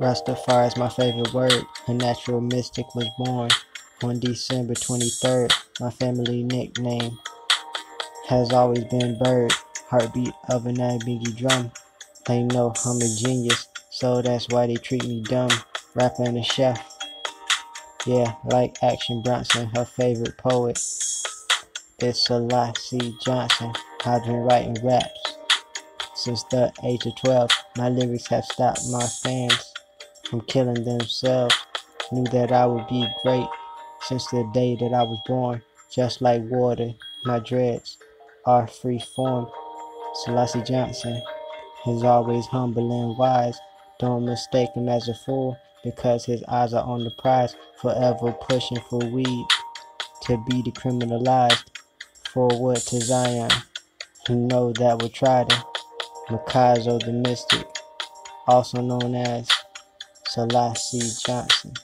Rastafari is my favorite word. A natural mystic was born on December 23rd. My family nickname has always been Bird. Heartbeat of a Nyabinghi drum. They know I'm a genius, so that's why they treat me dumb. Rapper and a chef. Yeah, like Action Bronson, her favorite poet. It's Selassie Johnson. I've been writing raps since the age of 12. My lyrics have stopped my fans from killing themselves. Knew that I would be great since the day that I was born. Just like water, my dreads are free form. Selassie Johnson is always humble and wise. Don't mistake him as a fool because his eyes are on the prize. Forever pushing for weed to be decriminalized. Forward to Zion. You know that we're trying to. Mikazzo the Mystic, also known as Selassie Johnson.